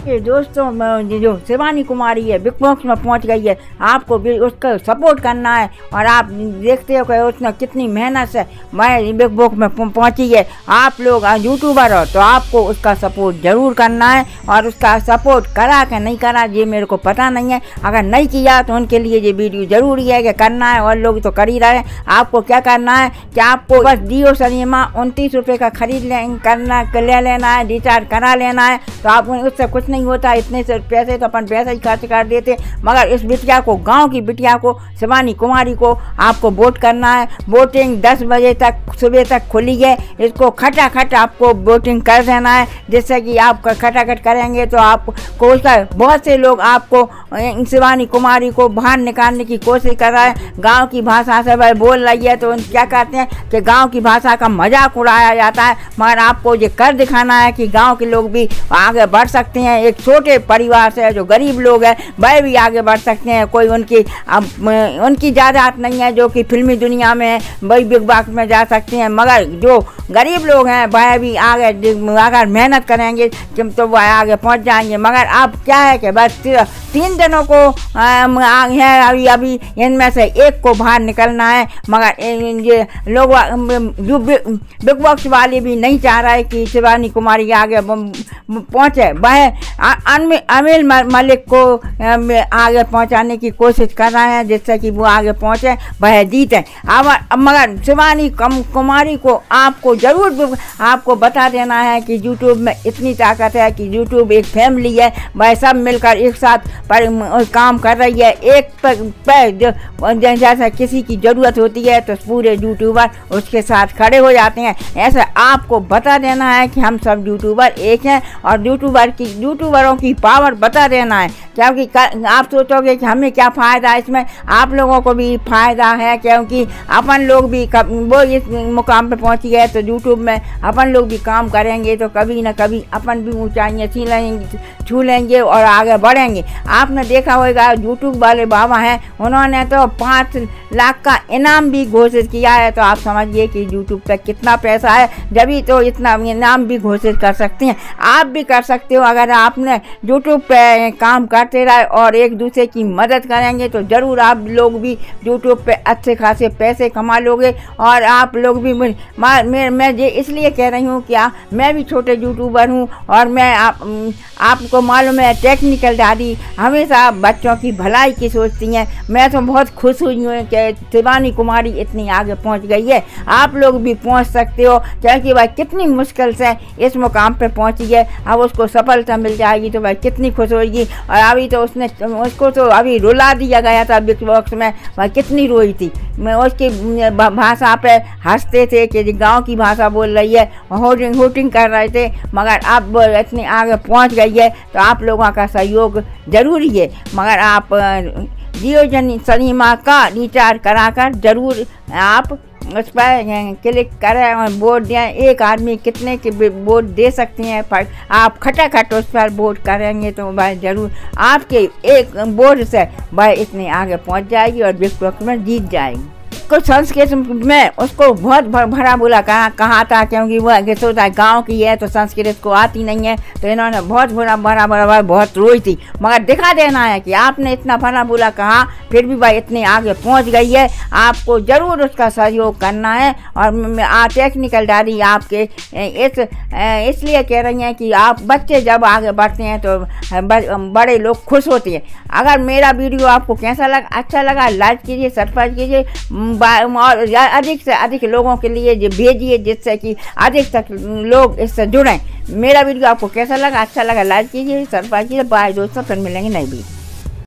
ये दोस्तों, मैं- जो शिवानी कुमारी है बिग बॉक्स में पहुँच गई है। आपको भी उसका सपोर्ट करना है और आप देखते हो कि उसने कितनी मेहनत से मैं बिग बॉक्स में पहुं- पहुँची है। आप लोग यूट्यूबर हो तो आपको उसका सपोर्ट ज़रूर करना है और उसका सपोर्ट करा कि नहीं करा, ये मेरे को पता नहीं है। अगर नहीं किया तो उनके लिए ये वीडियो ज़रूरी है कि करना है और लोग तो कर ही रहे हैं। आपको क्या करना है कि आपको बस दियो सिनेमा उनतीस रुपये का खरीद ले, करना, ले लेना है रिचार्ज करा लेना है। तो आप उससे कुछ नहीं होता, इतने से पैसे तो अपन पैसे ही खर्च कर देते। मगर इस बिटिया को, गाँव की बिटिया को, शिवानी कुमारी को आपको वोट करना है। वोटिंग दस बजे तक, सुबह तक खुली है। इसको खटाखट आपको वोटिंग कर देना है, जिससे कि आप खटाखट करेंगे तो आपको उसका बहुत से लोग आपको शिवानी कुमारी को बाहर निकालने की कोशिश कर रहे हैं। गाँव की भाषा से वह बोल रही है तो क्या कहते हैं कि गाँव की भाषा का मज़ाक उड़ाया जाता है। मगर आपको ये कर दिखाना है कि गाँव के लोग भी आगे बढ़ सकते हैं। एक छोटे परिवार से जो गरीब लोग हैं, वह भी आगे बढ़ सकते हैं। कोई उनकी उनकी जायदाद नहीं है, जो कि फिल्मी दुनिया में, वही बिग बॉक्स में जा सकते हैं। मगर जो गरीब लोग हैं, वह भी आगे, अगर मेहनत करेंगे तो वह आगे पहुँच जाएँगे। मगर अब क्या है कि बस ती- तीन जनों को है अभी अभी इनमें से एक को बाहर निकलना है, मगर ये लोग जो बिग बॉक्स वाले भी नहीं चाह रहे कि शिवानी कुमारी आगे पहुँचे। वह अमिल मलिक को आगे पहुँचाने की कोशिश कर रहे हैं, जिससे कि वो आगे पहुँचे, वह जीते। अब, मगर शिवानी कुमारी को आपको ज़रूर आपको बता देना है कि यूट्यूब में इतनी ताकत है कि यूट्यूब एक फैमिली है, वह सब मिलकर एक साथ पर काम कर रही है। एक पे, पे जो- जै- जैसे किसी की ज़रूरत होती है तो पूरे यूट्यूबर उसके साथ खड़े हो जाते हैं। ऐसे आपको बता देना है कि हम सब यूट्यूबर एक हैं और यूट्यूबर की यूट्यूबरों की पावर बता देना है। क्योंकि आप सोचोगे कि हमें क्या फ़ायदा है इसमें? आप लोगों को भी फ़ायदा है क्योंकि अपन लोग भी कब वो इस मुकाम पर पहुँची है तो यूट्यूब में अपन लोग भी काम करेंगे तो कभी ना कभी अपन भी ऊँचाइयाँ छू लेंगे छू लेंगे और आगे बढ़ेंगे। आपने देखा होगा यूट्यूब वाले बाबा हैं। उन्होंने तो पाँच लाख का इनाम भी घोषित किया है। तो आप समझिए कि यूट्यूब पर कितना पैसा है। जभी तो इतना इनाम भी घोषित कर सकते हैं। आप भी कर सकते हो अगर आपने यूट्यूब पर काम करते रहे और एक दूसरे की मदद करेंगे तो ज़रूर आप लोग भी यूट्यूब पर अच्छे खासे पैसे कमा लोगे। और आप लोग भी मैं मैं ये इसलिए कह रही हूँ क्या मैं भी छोटे यूट्यूबर हूँ और मैं आप, आपको मालूम है टेक्निकल दादी हमेशा बच्चों की भलाई की सोचती हैं। मैं तो बहुत खुश हुई हूँ शिवानी कुमारी इतनी आगे पहुँच गई है। आप लोग भी पहुँच सकते हो। क्योंकि वह कितनी मुश्किल से इस मुकाम पर पहुँची है। अब उसको सफलता मिल जाएगी तो वह कितनी खुश होगी। और अभी तो उसने, उसको तो अभी रुला दिया गया था बिग बॉक्स में। वह कितनी रोई थी। मैं उसकी भाषा पे हँसते थे कि गाँव की भाषा बोल रही है। होटिंग होटिंग कर रहे थे। मगर अब इतनी आगे पहुँच गई है। तो आप लोगों का सहयोग ज़रूरी है। मगर आप जियो सिनेमा का रिचार्ज कराकर ज़रूर आप उस पर क्लिक करें और वोट दें। एक आदमी कितने के वोट दे सकते हैं, पर आप खटाखट उस पर वोट करेंगे तो भाई ज़रूर आपके एक वोट से वह इतने आगे पहुँच जाएगी और विश्व में जीत जाएगी। कुछ संस्कृत में, उसको बहुत भरा बुरा कहा कहा था, क्योंकि वह सोचा गाँव की है तो संस्कृत को आती नहीं है तो इन्होंने बहुत बुरा भरा बुरा बहुत रोई थी। मगर दिखा देना है कि आपने इतना भरा बुरा कहा, फिर भी वह इतने आगे पहुँच गई है, आपको ज़रूर उसका सहयोग करना है, और टेक्निकल डायरी आपके इस इसलिए कह रही हैं कि आप बच्चे जब आगे बढ़ते हैं तो बड़े लोग खुश होते हैं। अगर मेरा वीडियो आपको कैसा लगा अच्छा लगा, लाइक कीजिए, सब्सक्राइब कीजिए और अधिक से अधिक लोगों के लिए भेजिए जिससे कि अधिक तक लोग इससे जुड़ें। मेरा वीडियो आपको कैसा लगा? अच्छा लगा लाइक कीजिए सब्सक्राइब कीजिए। बाय दोस्तों, फिर मिलेंगे नई वीडियो